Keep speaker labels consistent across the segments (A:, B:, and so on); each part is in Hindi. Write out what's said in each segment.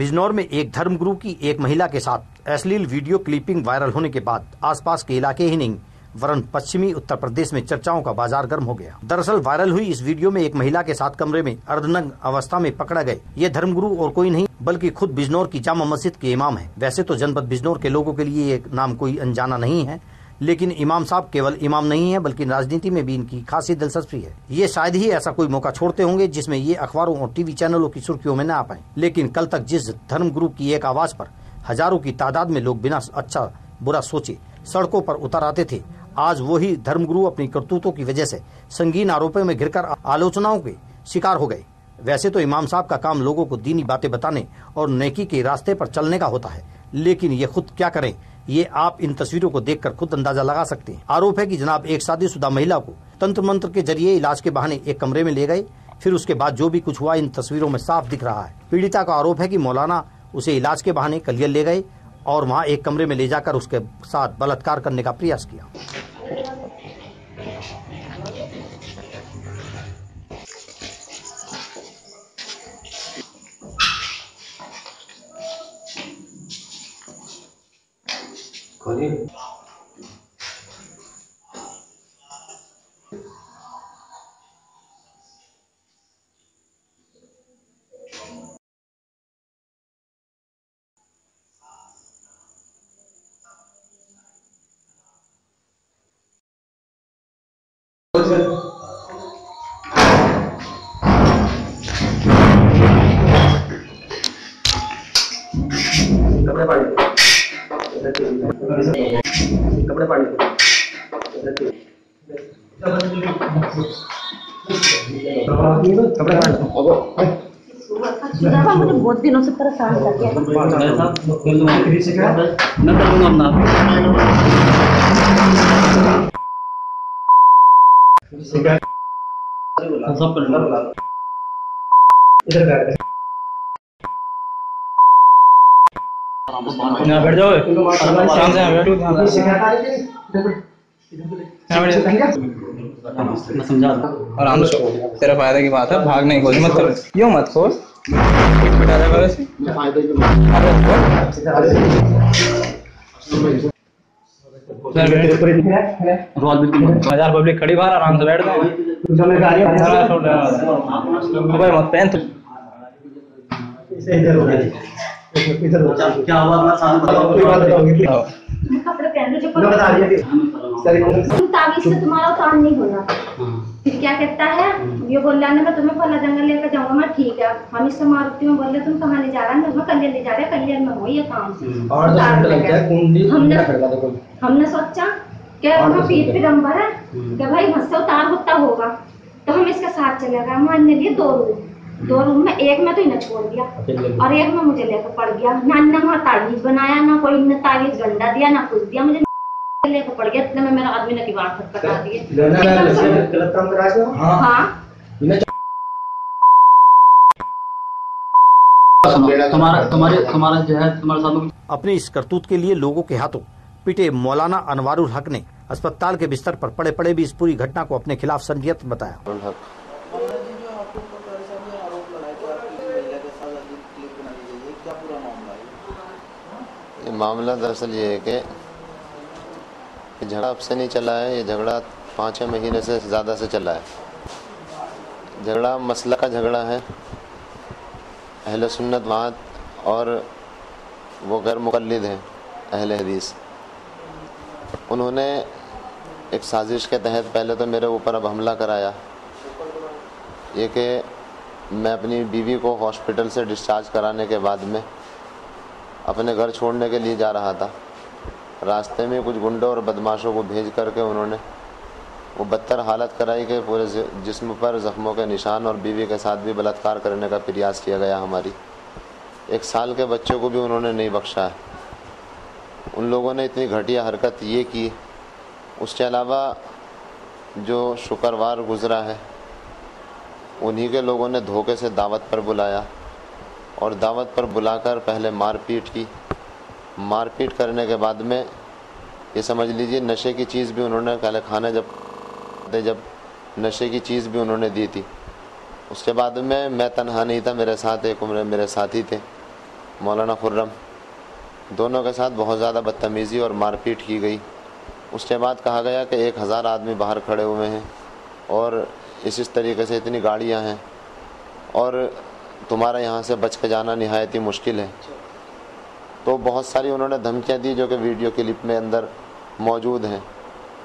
A: बिजनौर में एक धर्मगुरु की एक महिला के साथ अश्लील वीडियो क्लिपिंग वायरल होने के बाद आसपास के इलाके ही नहीं, वरन पश्चिमी उत्तर प्रदेश में चर्चाओं का बाज़ार गर्म हो गया। दरअसल वायरल हुई इस वीडियो में एक महिला के साथ कमरे में अर्धनग्न अवस्था में पकड़ा गए। ये धर्मगुरु और कोई नहीं, बल्कि खुद बिजनौर की जामा मस्जिद के इमाम है। वैसे तो जनपद बिजनौर के लोगों के लिए ये नाम कोई अनजाना नहीं है लेकिन इमाम साहब केवल इमाम नहीं है, बल्कि राजनीति में भी इनकी खासी दिलचस्पी है। ये शायद ही ऐसा कोई मौका छोड़ते होंगे जिसमें ये अखबारों और टीवी चैनलों की सुर्खियों में न आ पाए। लेकिन कल तक जिस धर्म गुरु की एक आवाज़ पर हज़ारों की तादाद में लोग बिना अच्छा बुरा सोचे सड़कों पर उतर आते थे, आज वही धर्मगुरु अपनी करतूतों की वजह से संगीन आरोपों में घिरकर आलोचनाओं के शिकार हो गए। वैसे तो इमाम साहब का काम लोगों को दीनी बातें बताने और नेकी के रास्ते पर चलने का होता है, लेकिन ये खुद क्या करें? ये आप इन तस्वीरों को देखकर खुद अंदाज़ा लगा सकते हैं। आरोप है कि जनाब एक शादीशुदा महिला को तंत्र मंत्र के ज़रिए इलाज के बहाने एक कमरे में ले गए, फिर उसके बाद जो भी कुछ हुआ इन तस्वीरों में साफ़ दिख रहा है। पीड़िता का आरोप है कि मौलाना उसे इलाज के बहाने कलियर ले गए और वहाँ एक कमरे में ले जाकर उसके साथ बलात्कार करने का प्रयास किया।
B: कपड़े पाड़ी कपड़े पाड़ी कपड़े पाड़ी
C: सुधा मुझे बहुत दिनों से परेशान कर दिया
B: इधर बैठ
D: यहाँ बैठ जाओ शाम से यहाँ बैठो ध्यान से। जाओ। मैं समझा आराम से तेरा फ़ायदे की बात है भागने की कोशिश मत करो यूँ मत खोल बैठा से। खोल। बिल्कुल हज़ार पब्लिक खड़ी, बाहर आराम से बैठ मोबाइल मत पहन तू
B: इधर हो हो
E: क्या हुआ? बताओ
B: कोई बात
C: से तुम्हारा काम नहीं होना। फिर क्या कहता है? ये बोल रहा है मैं तुम्हें फला जंगल लेकर जाऊँगा मैं ठीक है। हम इससे मारुति में बोल रहे तुम कहाँ ले जा रहा? है मैं कल्याण ले जा रहा है कल्याण में हो ये काम।
B: और कुंडली
C: हमने-
B: क्या
C: हमने सोचा कि
B: और
C: पीठ पे नंबर है कि भाई वहाँ उतार होता होगा तो हम इसके साथ चले गए। मानने लिए दो रूम। दो रूम में एक में तो इन्हें छोड़ दिया। और एक में मुझे लेकर पड़ गया। ना ने वहाँ ताबीज बनाया ना कोई ने ताबीज गंडा दिया ना कुछ दिया। मुझे लेकर पड़ गया इतने में मेरा आदमी ने दिए
B: करा हाँ
E: तुम्हारा तुम्हारे तुम्हारा जो है तुम्हारे साथ
A: अपनी इस करतूत के लिए लोगों के हाथों पिटे मौलाना अनवारुल हक ने अस्पताल के बिस्तर पर पड़े पड़े भी इस पूरी घटना को अपने खिलाफ संदिग्ध बताया।
F: ये मामला दरअसल ये है कि झगड़ा अब से नहीं चला है, ये झगड़ा पाँच छः महीने से ज़्यादा से चला है। झगड़ा मसला का झगड़ा है। अहल सुन्नत वहाँ और वो गैर मुकलद हैं, अहल हदीस। उन्होंने एक साजिश के तहत पहले तो मेरे ऊपर अब हमला कराया। ये कि मैं अपनी बीवी को हॉस्पिटल से डिस्चार्ज कराने के बाद में अपने घर छोड़ने के लिए जा रहा था। रास्ते में कुछ गुंडों और बदमाशों को भेज करके उन्होंने वो बदतर हालत कराई कि पूरे जिस्म पर ज़ख्मों के निशान और बीवी के साथ भी बलात्कार करने का प्रयास किया गया हमारी। एक साल के बच्चों को भी उन्होंने नहीं बख्शा है। उन लोगों ने इतनी घटिया हरकत ये की। उसके अलावा जो शुक्रवार गुज़रा है उन्हीं के लोगों ने धोखे से दावत पर बुलाया और दावत पर बुलाकर पहले मारपीट की। मारपीट करने के बाद में, ये समझ लीजिए, नशे की चीज़ भी उन्होंने पहले खाने जब, दे जब नशे की चीज़ भी उन्होंने दी थी। उसके बाद में मैं तनहा नहीं था, मेरे साथ एक उम्र मेरे साथी थे, मौलाना खुर्रम। दोनों के साथ बहुत ज़्यादा बदतमीज़ी और मारपीट की गई। उसके बाद कहा गया कि एक हज़ार आदमी बाहर खड़े हुए हैं और इस इस तरीके से इतनी गाड़ियाँ हैं। और तुम्हारा यहाँ से बच के जाना नहायत ही मुश्किल है। तो बहुत सारी उन्होंने धमकियाँ दी जो कि वीडियो क्लिप में अंदर मौजूद हैं।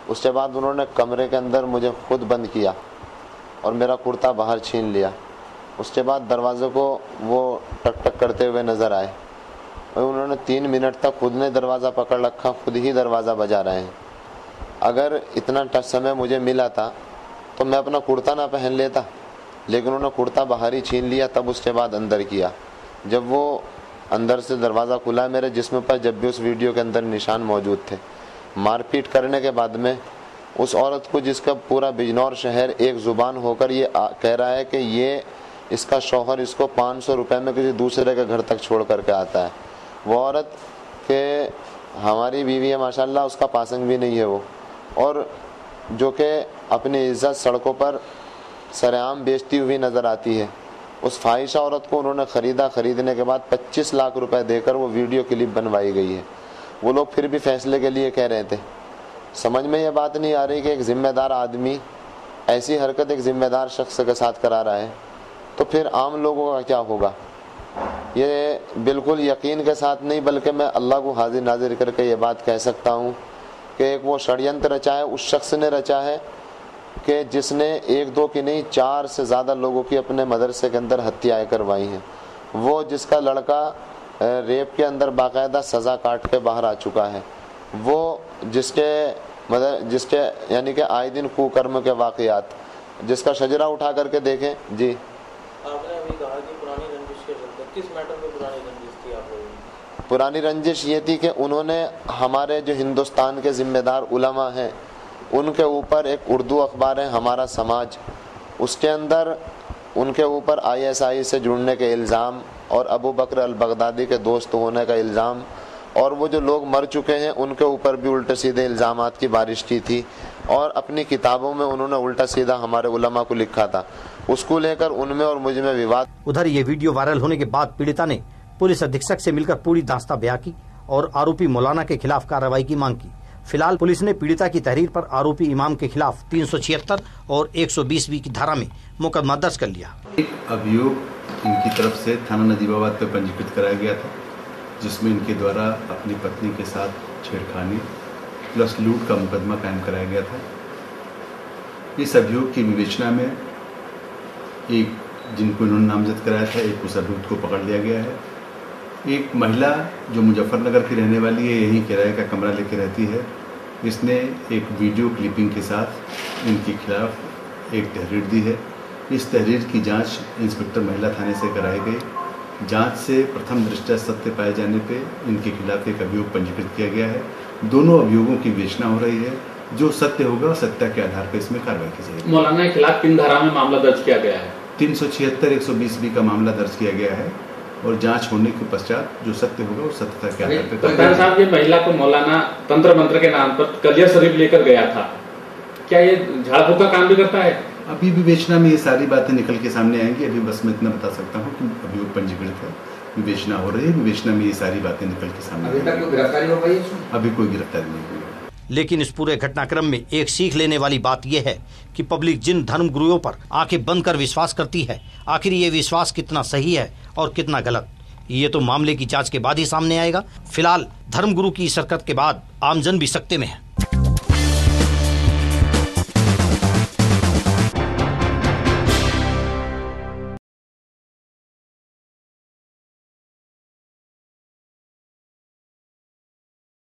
F: उसके बाद उन्होंने कमरे के अंदर मुझे खुद बंद किया और मेरा कुर्ता बाहर छीन लिया। उसके बाद दरवाज़े को वो टक टक करते हुए नज़र आए। और उन्होंने तीन मिनट तक खुद ने दरवाज़ा पकड़ रखा, खुद ही दरवाज़ा बजा रहे हैं। अगर इतना समय मुझे मिला था तो मैं अपना कुर्ता ना पहन लेता। लेकिन उन्होंने कुर्ता बाहर ही छीन लिया, तब उसके बाद अंदर किया। जब वो अंदर से दरवाज़ा खुला मेरे जिसम पर, जब भी उस वीडियो के अंदर निशान मौजूद थे। मारपीट करने के बाद में उस औरत को जिसका पूरा बिजनौर शहर एक ज़ुबान होकर ये कह रहा है कि ये इसका शौहर इसको पाँच सौ रुपये में किसी दूसरे के घर तक छोड़ करके आता है। वो औरत के हमारी बीवी है, माशाल्लाह, उसका पासंग भी नहीं है वो। और जो कि अपनी इज़्ज़त सड़कों पर सरेआम बेचती हुई नज़र आती है। उस फाहिशा औरत को उन्होंने ख़रीदा। ख़रीदने के बाद 25 लाख रुपए देकर वो वीडियो क्लिप बनवाई गई है। वो लोग फिर भी फैसले के लिए कह रहे थे। समझ में ये बात नहीं आ रही कि एक ज़िम्मेदार आदमी ऐसी हरकत एक ज़िम्मेदार शख्स के साथ करा रहा है तो फिर आम लोगों का क्या होगा? ये बिल्कुल यकीन के साथ नहीं, बल्कि मैं अल्लाह को हाजिर नाजिर करके ये बात कह सकता हूँ कि एक वो षडयंत्र रचा है, उस शख्स ने रचा है कि जिसने एक दो की नहीं चार से ज़्यादा लोगों की अपने मदरसे के अंदर हत्याएँ करवाई हैं। वो जिसका लड़का रेप के अंदर बाकायदा सज़ा काट के बाहर आ चुका है वो जिसके मदर जिसके यानी कि आए दिन कुकर्म के वाक़ात जिसका शजरा उठा करके देखें। जी।
G: आपने अभी कहा कि पुरानी रंजिश के चलते किस मैटर में पुरानी रंजिश थी आप लोगों
F: पुरानी रंजिश ये थी कि उन्होंने हमारे जो हिंदुस्तान के ज़िम्मेदार उलमा हैं उनके ऊपर एक उर्दू अखबार है, हमारा समाज। उसके अंदर उनके ऊपर आईएसआई से जुड़ने के इल्ज़ाम और अबू बकर अल बगदादी के दोस्त होने का इल्ज़ाम और वो जो लोग मर चुके हैं, उनके ऊपर भी उल्टे सीधे इल्ज़ाम की बारिश की थी और अपनी किताबों में उन्होंने उल्टा सीधा हमारे उलमा को लिखा था। उसको लेकर उनमें और मुझमें विवाद।
A: उधर ये वीडियो वायरल होने के बाद पीड़िता ने पुलिस अधीक्षक से मिलकर पूरी दास्ता बयां की और आरोपी मौलाना के खिलाफ कार्रवाई की मांग की। फ़िलहाल पुलिस ने पीड़िता की तहरीर पर आरोपी इमाम के खिलाफ तीन सौ छिहत्तर और एक सौ की धारा में मुकदमा दर्ज कर लिया।
H: एक अभियोग इनकी तरफ़ से थाना नजीबाबाद पर पंजीकृत कराया गया था, जिसमें इनके द्वारा अपनी पत्नी के साथ छेड़खानी प्लस लूट का मुकदमा कायम कराया गया था। इस अभियोग की विवेचना में एक जिनको इन्होंने नामजद कराया था, एक उस अभियुक्त को पकड़ लिया गया है। एक महिला जो मुजफ्फरनगर की रहने वाली है यहीं किराए का कमरा लेके रहती है। इसने एक वीडियो क्लिपिंग के साथ इनके खिलाफ एक तहरीर दी है। इस तहरीर की जाँच इंस्पेक्टर महिला थाने से कराई गई। जाँच से प्रथम दृष्टया सत्य पाए जाने पे इनके खिलाफ एक अभियोग पंजीकृत किया गया है। दोनों अभियोगों की विवेचना हो रही है। जो सत्य होगा सत्य के आधार पर इसमें कार्रवाई की जाएगी।
I: मौलाना के खिलाफ किन धारा में मामला दर्ज किया गया है?
H: तीन सौ छिहत्तर एक सौ बीस बी का मामला दर्ज किया गया है। और जाँच होने के पश्चात जो सत्य होगा वो सत्यता के आधार पर
I: साहब ये महिला को मौलाना तंत्र मंत्र के नाम पर कलिया शरीफ लेकर गया था। क्या ये झाड़ का काम भी करता है?
H: अभी विवेचना में ये सारी बातें निकल के सामने आएँगी। अभी बस मैं इतना बता सकता हूँ कि अभियोग पंजीकृत है। विवेचना हो रही है। विवेचना में ये सारी बातें निकल के सामने
J: अभी तक कोई गिरफ्तारी हो गई
H: अभी कोई गिरफ्तारी नहीं हुई
A: लेकिन इस पूरे घटनाक्रम में एक सीख लेने वाली बात यह है कि पब्लिक जिन धर्म गुरुओं पर आँखें बंद कर विश्वास करती है आखिर ये विश्वास कितना सही है? और कितना गलत। ये तो मामले की जाँच के बाद ही सामने आएगा। फ़िलहाल धर्मगुरु की इस हरकत के बाद आमजन भी सकते में है।